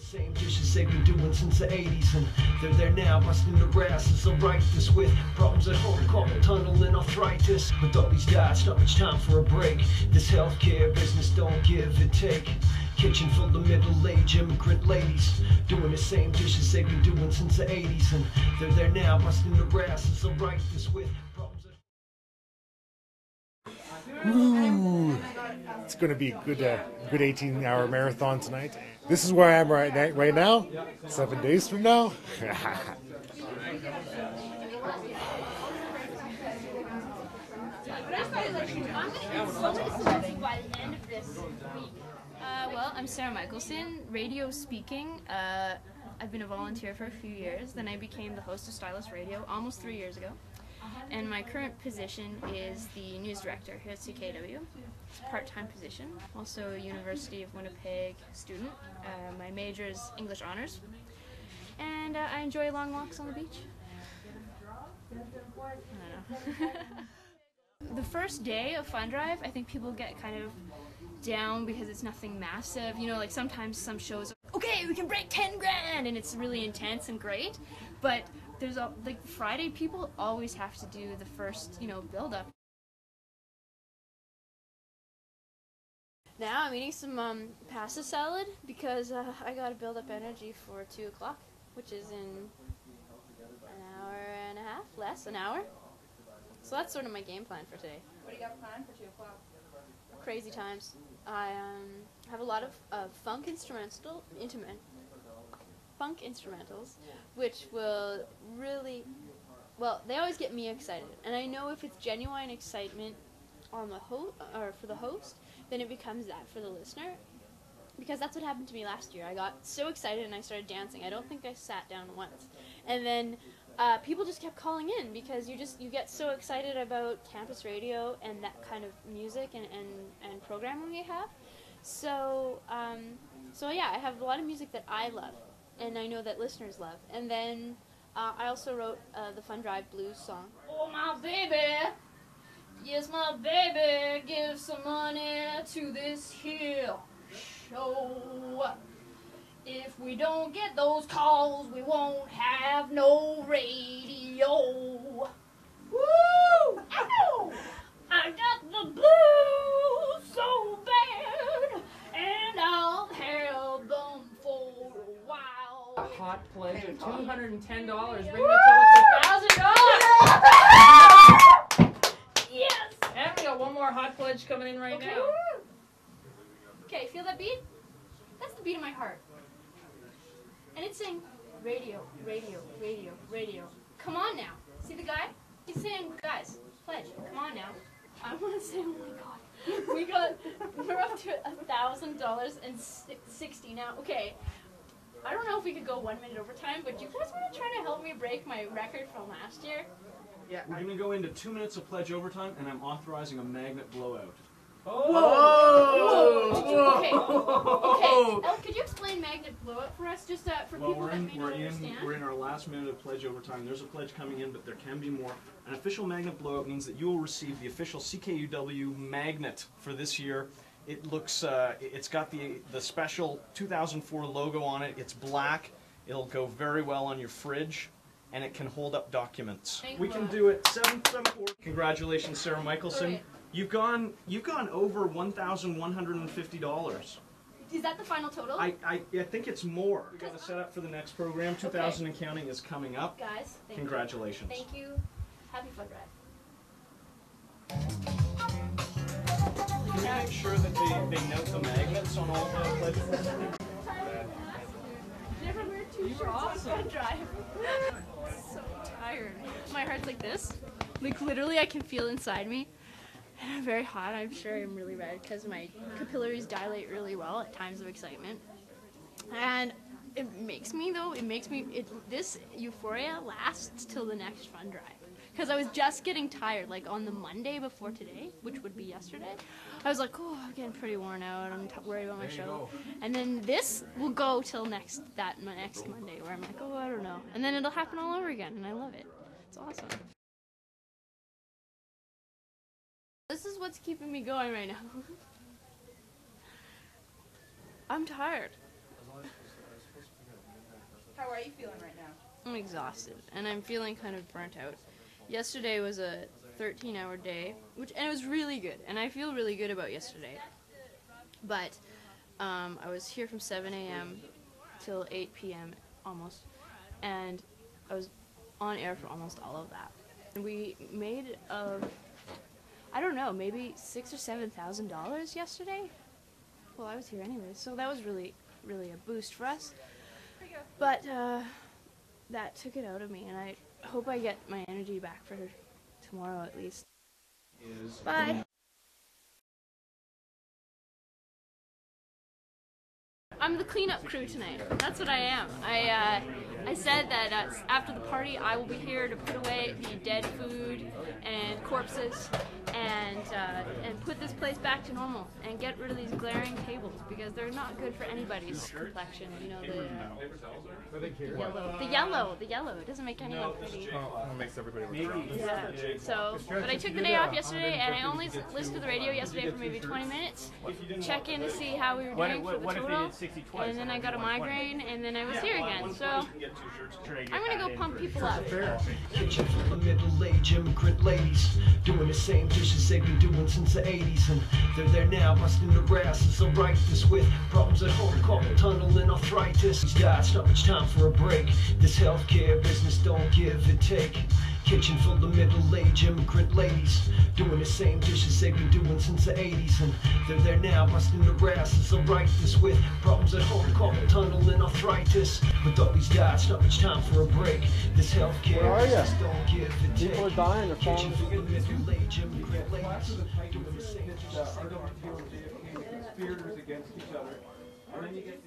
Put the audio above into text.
Same dishes they've been doing since the 80s, and they're there now, busting their asses. This with problems at home, carpal tunnel and arthritis. With all these guys, not much time for a break. This healthcare business don't give and take. Kitchen full of middle-aged immigrant ladies doing the same dishes they've been doing since the 80s, and they're there now, busting their asses. This with problems at Ooh, it's going to be a good, uh, good 18-hour marathon tonight. This is where I am right now, right now. Seven days from now. Uh, well, I'm Sarah Michelson, radio speaking. Uh, I've been a volunteer for a few years. Then I became the host of Stylus Radio almost three years ago. And my current position is the news director here at CKUW. It's a part-time position. Also a University of Winnipeg student. Uh, my major is English honors. And uh, I enjoy long walks on the beach. The first day of Fun Drive, I think people get kind of down because it's nothing massive. You know, like sometimes some shows, okay, we can break 10 grand, and it's really intense and great. But there's a, like Friday, people always have to do the first, you know, build up. Now I'm eating some um, pasta salad because uh, I gotta build up energy for 2 o'clock, which is in an hour and a half, less, an hour. So that's sort of my game plan for today. What do you got planned for 2 o'clock? Crazy times. I um, have a lot of uh, funk instrumental, intimate, funk instrumentals, which will really, well, they always get me excited. And I know if it's genuine excitement on the host or for the host, then it becomes that for the listener. Because that's what happened to me last year. I got so excited and I started dancing. I don't think I sat down once. And then uh, people just kept calling in because you just you get so excited about campus radio and that kind of music and, and, and programming we have. So um, so yeah, I have a lot of music that I love and I know that listeners love. And then uh, I also wrote uh, the Fun Drive Blues song. Oh my baby, yes my baby, give some money to this here show. If we don't get those calls, we won't have no radio. Woo! Ow! I got the blues so bad, and I'll have them for a while. A hot pledge of two hundred and ten dollars, bringing the total to thousand dollars. Yes! And we got one more hot pledge coming in right Okay. now. Okay, feel that beat? That's the beat of my heart. And it's saying radio, radio, radio, radio. Come on now. See the guy? He's saying, guys, pledge. Come on now. I want to say, oh my god. We got, we're up to a thousand dollars and sixty now. Okay. I don't know if we could go one minute overtime, but do you guys want to try to help me break my record from last year? Yeah, we're gonna go into two minutes of pledge overtime, and I'm authorizing a magnet blowout. Whoa! Did you, okay. Okay. El, could you explain magnet blowout for us, just uh, for Well, people we're that in, may we're not in, understand? we're in our last minute of pledge overtime. There's a pledge coming in, but there can be more. An official magnet blowout means that you will receive the official CKUW magnet for this year. It looks, uh, it- it's got the the special 2004 logo on it. It's black. It'll go very well on your fridge, and it can hold up documents. Thank We can do it. Seven seven four. Congratulations, Sarah Michelson. You've gone, you've gone over one thousand one hundred and fifty dollars. Is that the final total? I, I, I think it's more. We got to set up for the next program. 2000 and counting is coming up. Guys, thank Congratulations. you. Thank you. Happy fun drive. Can we make sure that they, they note the magnets on all the pledges? Never wear two shirts on fun drive. so tired. My heart's like this. Like literally, I can feel inside me. Very hot. I'm sure I'm really red because my capillaries dilate really well at times of excitement. And it makes me though. It makes me. It this euphoria lasts till the next fun drive. Because I was just getting tired, like on the Monday before today, which would be yesterday. I was like, oh, I'm getting pretty worn out. I'm t- worried about my show. And then this will go till next that next Monday, where I'm like, oh, I don't know. And then it'll happen all over again, and I love it. It's awesome. This is what's keeping me going right now. I'm tired. How are you feeling right now? I'm exhausted and I'm feeling kind of burnt out. Yesterday was a 13 hour day, which and it was really good, and I feel really good about yesterday. But um, I was here from 7 a.m. till 8 p.m. almost, and I was on air for almost all of that. And we made of I don't know, maybe six or seven thousand dollars yesterday. Well, I was here anyway, so that was really, really a boost for us. But uh, that took it out of me, and I hope I get my energy back for tomorrow at least. Bye. I'm the cleanup crew tonight. That's what I am. I uh, I said that uh, after the party, I will be here to put away the dead food and corpses, and uh, and put this place back to normal, and get rid of these glaring tables because they're not good for anybody's complexion. You know the uh, yellow, the yellow, the yellow. It doesn't make anyone pretty. It makes everybody look drunk. Yeah. So, but I took the day off yesterday, and I only listened to the radio yesterday for maybe 20 minutes. Check in to see how we were doing for the total, and then I got a migraine, and then I was here again. So I'm gonna go pump people up. Kitchen full of middle-aged immigrant ladies doing the same dishes they've been doing since the 80s, and they're there now busting their asses. So right this with problems at home, carpal tunnel and arthritis. These guys, not much time for a break. This healthcare business don't give and take. Kitchen full of middle-aged immigrant ladies doing the same dishes they've been doing since the 80s, and they're there now busting their asses. So right this with problems at home, carpal tunnel and arthritis. With all these guys, not much time for a break. This healthcare business don't give and take. People are dying, they're Kitchen full of middle-aged immigrant ladies doing the same dishes they've been going to deal with the conspirators against each other. And then you get